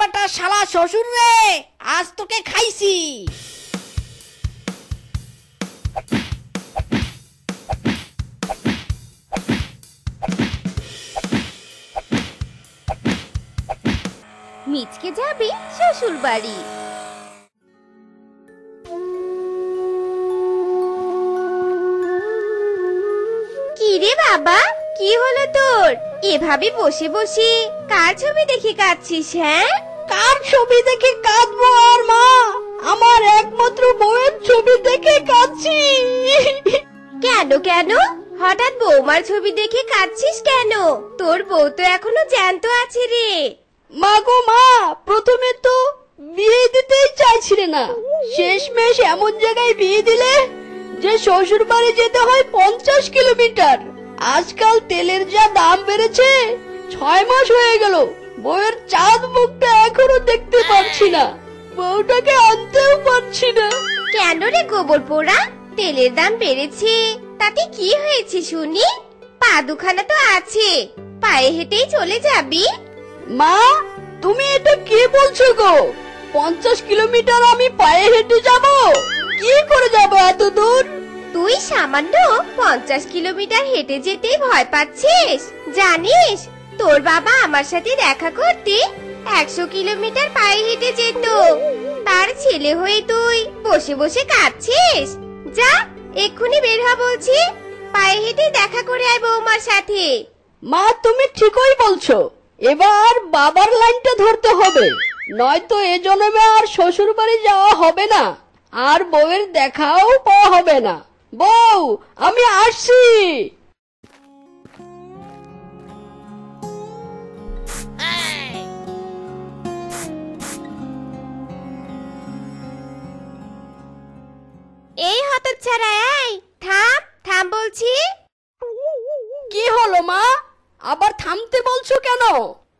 বেটা শালা শ্বশুর রে আজ তোকে খাইছি। মিচকে যাবে শ্বশুর বাড়ি কি রে বাবা কি হলো তোর? এভাবে বসে বসে কার ছবি দেখে কাঁদছিস হ্যাঁ? কার ছবি দেখে কাঁদবো আর মা? আমার একমাত্র বউয়ের ছবি দেখে কাঁদছি। কেন কেন? হঠাৎ বৌমার ছবি দেখে কাঁদছিস কেন? তোর বউ তো এখনও জ্যান্ত আছে রে। মা গো মা প্রথমে তো বিয়ে দিতেই চাইছিলে না। শেষমেশ এমন জায়গায় বিয়ে দিলে যে শ্বশুর বাড়ি যেতে হয় পঞ্চাশ কিলোমিটার। আজকাল তেলের যা দাম বেড়েছে ছয় মাস হয়ে গেল। বউয়ের চাঁদ মুখটা এখনও দেখতে পাচ্ছি না। বউটাকে আনতেও পারছি না। কেন রে গোবর পোড়া? তেলের দাম বেড়েছে। তাতে কি হয়েছে শুনি? পা দুখানা তো আছে। পায়ে হেঁটেই চলে যাবি। মা তুমি এটা কি বলছো গো? পঞ্চাশ কিলোমিটার আমি পায়ে হেঁটে যাব? কি করে যাব এত দূর তুই সামান্য পঞ্চাশ কিলোমিটার হেঁটে যেতে ভয় পাচ্ছিস? জানিস তোর বাবা আমার সাথে দেখা করতে একশো কিলোমিটার পায়ে হেঁটে যেত। তার ছেলে হয়ে তুই বসে বসে কাঁদছিস। যা, এক্ষুনি বের হ বলছি। পায়ে হেঁটে দেখা করে আয় বৌমার সাথে। মা, তুমি ঠিকই বলছো। এবার বাবার লাইনটা ধরতে হবে। নয়তো এ জন্মে আর শ্বশুর বাড়ি যাওয়া হবে না। আর বউয়ের দেখাও পাওয়া হবে না। বউ, আমি আসছি।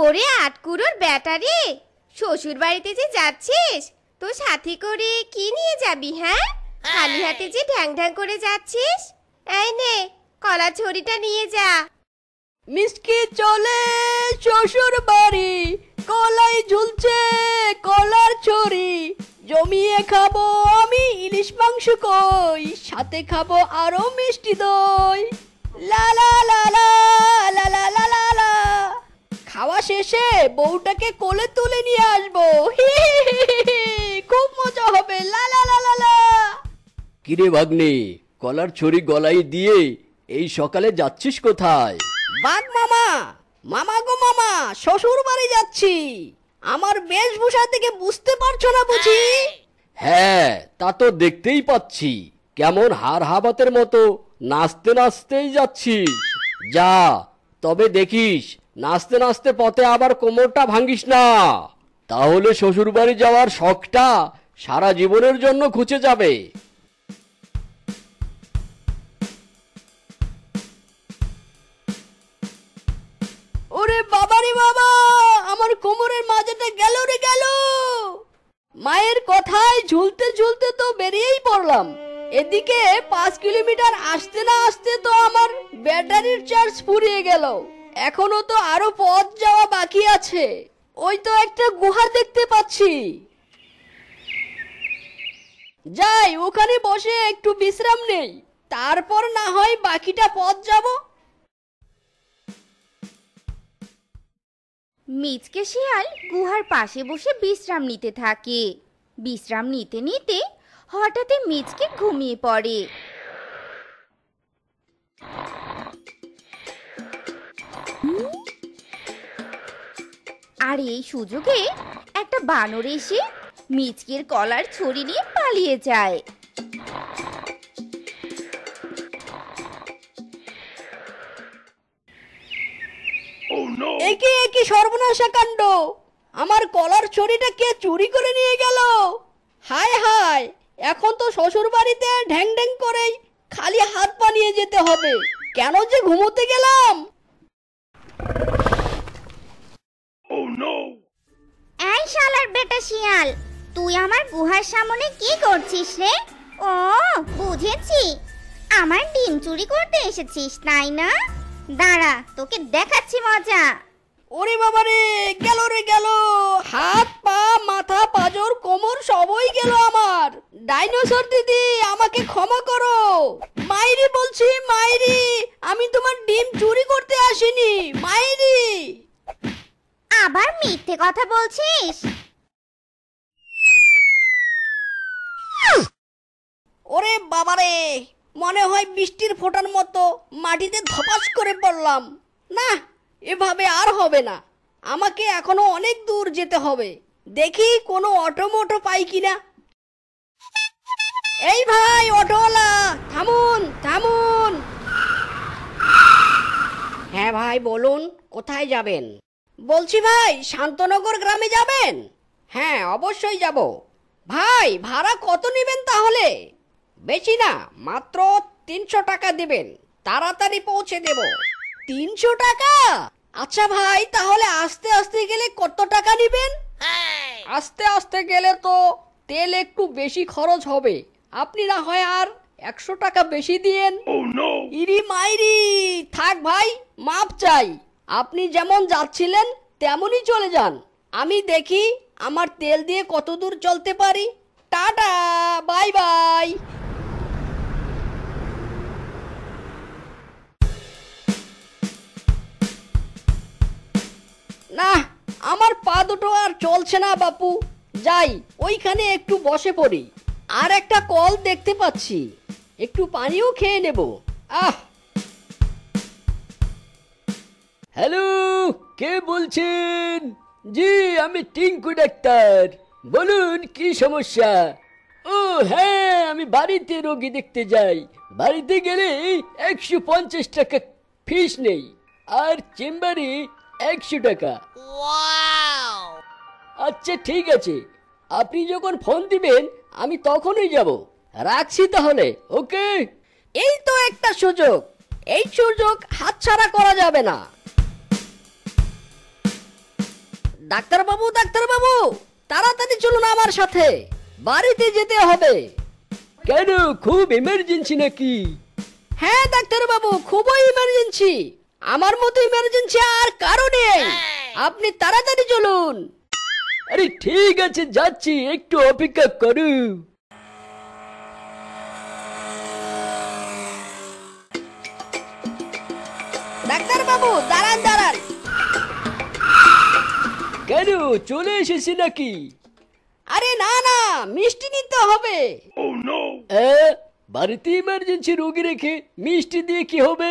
ওরে আটকুড়োর ব্যাটারি শ্বশুর বাড়িতে যে যাচ্ছিস তো সাথে করে কি নিয়ে যাবি হ্যাঁ? খালি হাতে যে ঢ্যাং ঢ্যাং করে যাচ্ছিস, এই নে, কলা ছড়িটা নিয়ে যা। মিসকি চলে শ্বশুর বাড়ি কলাই ঝুলছে কলার ছড়ি। জমিয়ে খাব আমি ইলিশ মাংস কই, সাথে খাব আরও মিষ্টি দই। লা লা লা লা লা লা লা। খাওয়া শেষে বউটাকে কোলে তুলে নিয়ে আসব। খুব মজা হবে। লা লা লা লা লা। কিরে ভাগ্নে কলার ছড়ি গলায় দিয়ে এই সকালে যাচ্ছিস কোথায়? বাঘ মামা মামা গো মামা শ্বশুর বাড়ি যাচ্ছি। আমার বেশভূষা থেকে বুঝতে পারছ না বুঝি? হ্যাঁ তা তো দেখতেই পাচ্ছি। কেমন হার হাবাতের মতো নাচতে নাচতেই যাচ্ছিস। যা তবে দেখিস নাচতে নাচতে পথে আবার কোমরটা ভাঙ্গিস না। তাহলে শ্বশুরবাড়ি যাওয়ার শখটা সারা জীবনের জন্য ঘুচে যাবে। ওরে বাবারে বাবা, আমার কোমরের মাঝেটা গেল রে গেল। মায়ের কথায় ঝুলতে ঝুলতে তো বেরিয়েই পড়লাম। এদিকে পাঁচ কিলোমিটার আসতে না আসতে তো আমার ব্যাটারির চার্জ ফুরিয়ে গেল। এখনও তো আরও পথ যাওয়া বাকি আছে। ওই তো একটা গুহা দেখতে পাচ্ছি। যাই, ওখানে বসে একটু বিশ্রাম নেই। তারপর না হয় বাকিটা পথ যাব। মিচকে শিয়াল গুহার পাশে বসে বিশ্রাম নিতে থাকে। বিশ্রাম নিতে নিতে হঠাৎই মিচকে ঘুমিয়ে পড়ে। আর এই সুযোগে একটা বানর এসে মিচকের কলার ছড়ি নিয়ে পালিয়ে যায়। একে একে সর্বনাশা কাণ্ড। আমার কলার ছড়িটা কে চুরি করে নিয়ে গেল? হায় হায় এখন তো শ্বশুর বাড়িতে ঢ্যাং ঢ্যাং করেই খালি হাত পা নিয়ে যেতে হবে। কেন যে ঘুমোতে গেলাম এই শালার বেটা শিয়াল। তুই আমার গুহার সামনে কি করছিস রে? ও, বুঝেছি। আমার ডিম চুরি করতে এসেছিস, তাই না? দাঁড়া, তোকে দেখাচ্ছি মজা। ওরে বাবা রে, গেল রে গেল। হাত, পা, মাথা, পাজর, কোমর সবই গেল আমার। ডাইনোসর দিদি, আমাকে ক্ষমা করো। মাইরি বলছি, মাইরি, আমি তোমার ডিম চুরি করতে আসিনি, মাইরি। আবার মিথ্যে কথা বলছিস? ওরে বাবারে, মনে হয় বৃষ্টির ফোঁটার মতো মাটিতে ধপাস করে পড়লাম। না, এভাবে আর হবে না। আমাকে এখনও অনেক দূর যেতে হবে। দেখি কোনো অটো মোটো পাই কিনা। এই ভাই, অটোওয়ালা, থামুন থামুন। হ্যাঁ ভাই, বলুন, কোথায় যাবেন? বলছি ভাই শান্তনগর গ্রামে যাবেন? হ্যাঁ অবশ্যই যাব। ভাই ভাড়া কত নেবেন তাহলে? বেশি না মাত্র তিনশো টাকা দিবেন। তাড়াতাড়ি পৌঁছে দেব। তিনশো টাকা? আচ্ছা ভাই তাহলে আস্তে আস্তে গেলে কত টাকা নেবেন? আস্তে আস্তে গেলে তো তেল একটু বেশি খরচ হবে। আপনি না হয় আর একশো টাকা বেশি দিয়েন। ইরি মাইরি! থাক ভাই মাপ চাই। আপনি যেমন যাচ্ছিলেন, তেমনই চলে যান। আমি দেখি আমার তেল দিয়ে কত দূর চলতে পারি। Tata, bye bye. না, আমার পা দুটো আর চলছে না, বাপু। যাই, ওইখানে একটু বসে পড়ি। আর একটা কল দেখতে পাচ্ছি। একটু পানিও খেয়ে নেব। আহ! হ্যালো কে বলছেন? জি আমি টিঙ্কু ডাক্তার। বলুন কি সমস্যা? ও হ্যাঁ আমি বাড়িতে রোগী দেখতে যাই। বাড়িতে গেলে একশো পঞ্চাশ টাকা ফিস নেই আর চেম্বারে একশো টাকা। আচ্ছা ঠিক আছে। আপনি যখন ফোন দিবেন আমি তখনই যাব। রাখছি তাহলে ওকে? এই তো একটা সুযোগ। এই সুযোগ হাতছাড়া করা যাবে না। ডাক্তারবাবু ডাক্তারবাবু তাড়াতাড়ি চলুন আমার সাথে। বাড়িতে যেতে হবে। কেন? খুব ইমার্জেন্সি নাকি? হ্যাঁ ডাক্তারবাবু খুবই ইমার্জেন্সি আমার মতো ইমার্জেন্সি আর কারও নেই। আপনি তাড়াতাড়ি চলুন। আরে ঠিক আছে যাচ্ছি। একটু অপেক্ষা করু। ডাক্তারবাবু দাঁড়ান দাঁড়ান। কেন চলে এসেছি নাকি? আরে না না মিষ্টি নিতে হবে। এ, বাড়িতে ইমার্জেন্সি রোগী রেখে মিষ্টি দিয়ে কি হবে?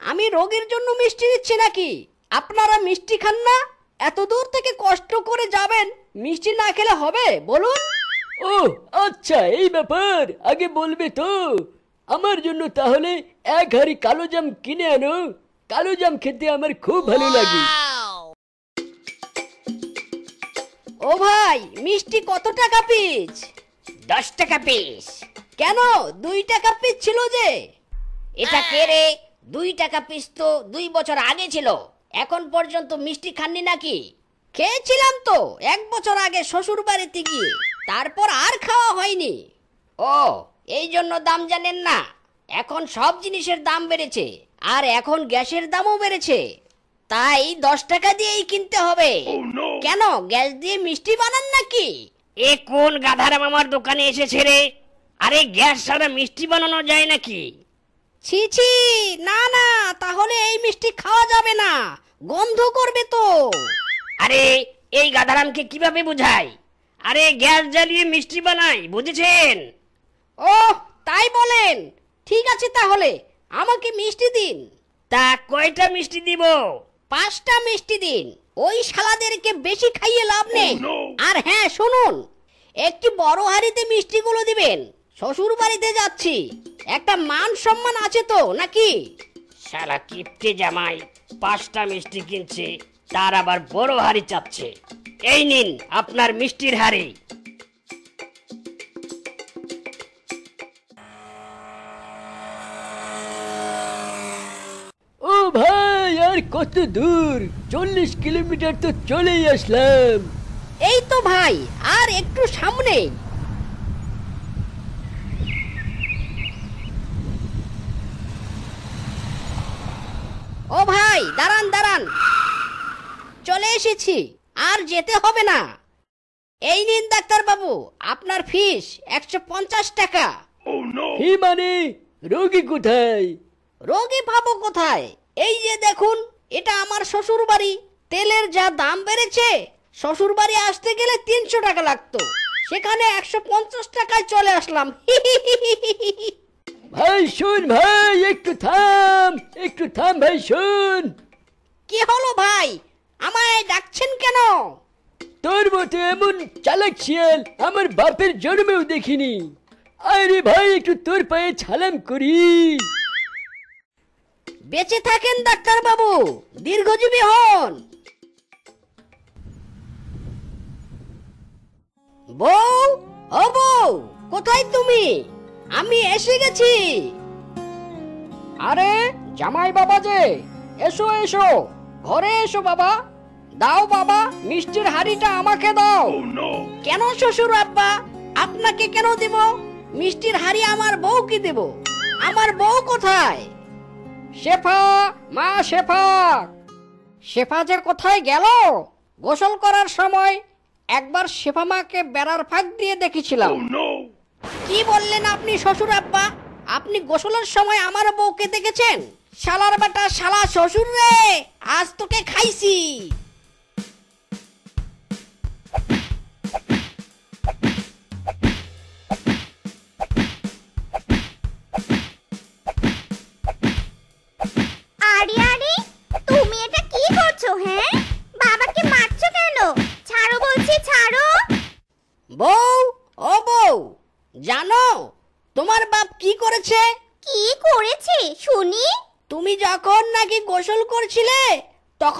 আমি রোগীর জন্য মিষ্টি দিচ্ছি নাকি? আপনারা মিষ্টি খান না? এত দূর থেকে কষ্ট করে যাবেন মিষ্টি না খেলে হবে বলুন। ও আচ্ছা এই ব্যাপার আগে বলবে তো। আমার জন্য তাহলে এক হাড়ি কালো জাম কিনে আনো। কালো জাম খেতে আমার খুব ভালো লাগে। ও ভাই মিষ্টি কত টাকা পিস? দশ টাকা পিস। কেন? দুই টাকা পিস ছিল যে। এটা কে রে? দুই টাকা পিস তো দুই বছর আগে ছিল। এখন পর্যন্ত মিষ্টি খাননি নাকি? খেয়েছিলাম তো এক বছর আগে শ্বশুর বাড়িতে গিয়ে। তারপর আর খাওয়া হয়নি। ও এই জন্য দাম জানেন না। এখন সব জিনিসের দাম বেড়েছে। আর এখন গ্যাসের দামও বেড়েছে। তাই দশ টাকা দিয়েই কিনতে হবে। কেন গ্যাস দিয়ে মিষ্টি বানান নাকি? এ কোন গাধারাম আমার দোকানে এসেছে রে? আরে গ্যাস ছাড়া মিষ্টি বানানো যায় নাকি? ছি ছি না না তাহলে এই মিষ্টি খাওয়া যাবে না। গন্ধ করবে তো। আরে এই গাধারামকে কীভাবে বুঝাই? আরে গ্যাস জ্বালিয়ে মিষ্টি বানাই বুঝেছেন? ও তাই বলেন। ঠিক আছে তাহলে আমাকে মিষ্টি দিন। তা কয়টা মিষ্টি দিব? পাঁচটা মিষ্টি দিন। ওই শালাদেরকে বেশি খাইয়ে লাভ নেই। আর হ্যাঁ শুনুন। একটি বড় হাড়িতে মিষ্টিগুলো দিবেন। শ্বশুর বাড়িতে যাচ্ছি। একটা মান সম্মান আছে তো নাকি? সারা কিপটে জামাই পাঁচটা মিষ্টি কিনছে তার আবার বড় হাড়ি চাচ্ছে। এই নিন আপনার মিষ্টির হাড়ি। কত দূর? চল্লিশ কিলোমিটার তো চলেই আসলাম। এই তো ভাই আর একটু সামনে। ও ভাই দাঁড়ান দাঁড়ান। চলে এসেছি আর যেতে হবে না। এই নিন ডাক্তার বাবু আপনার ফিস একশো পঞ্চাশ টাকা। হি মানে রোগী কোথায়? রোগী পাবো কোথায়? এই যে দেখুন এটা আমার শ্বশুর বাড়ি তেলের যা দাম বেড়েছে শ্বশুর বাড়ি আসতে গেলে তিনশো টাকা লাগতো। সেখানে একশো পঞ্চাশ টাকায় চলে আসলাম। ভাই শোন ভাই একটু থাম একটু থাম ভাই শোন। কি হলো ভাই? আমায় ডাকছেন কেন? তোর মতো এমন চালাক শিয়াল আমার বাপের জন্মেও দেখিনি। আরে ভাই একটু তোর পায়ে ছালাম করি। বেঁচে থাকেন ডাক্তার বাবু দীর্ঘজীবী হন। বউ ও বউ কোথায় তুমি? আমি এসে গেছি। আরে জামাই বাবা যে এসো এসো। ঘরে এসো বাবা। দাও বাবা মিষ্টির হাড়িটা আমাকে দাও। কেন শ্বশুর আব্বা? আপনাকে কেন দেব? মিষ্টির হাড়ি আমার বউকে দেব। আমার বউ কোথায়? শেফা মা শেফা। শেফা যে কোথায় গেল? গোসল করার সময় একবার শেফা মাকে বেড়ার ফাঁক দিয়ে দেখেছিলাম। কি বললেন আপনি শ্বশুর আব্বা? আপনি গোসলের সময় আমার বউকে দেখেছেন? শালার বেটা শালা শ্বশুর রে আজ তোকে খাইছি।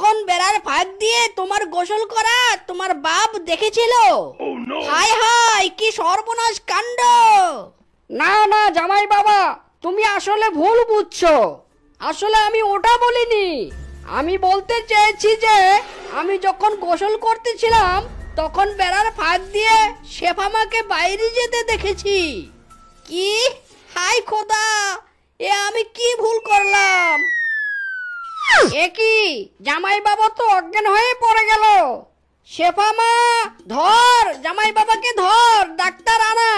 তখন বেড়ার ফাঁক দিয়ে তোমার গোসল করা তোমার বাপ দেখেছিল। হায় হায় কি সর্বনাশ কাণ্ড! না না জামাই বাবা তুমি আসলে ভুল বুঝছ। আসলে আমি ওটা বলিনি। আমি বলতে চেয়েছি যে আমি যখন গোসল করতেছিলাম তখন বেড়ার ফাঁক দিয়ে শেফামাকে বাইরে যেতে দেখেছি। কি? হাই খোদা এ আমি কি ভুল করলাম? একি জামাই বাবা তো অজ্ঞান হয়ে পড়ে গেল। শেফামা, ধর জামাই বাবাকে ধর, ডাক্তার আনা।